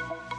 Bye.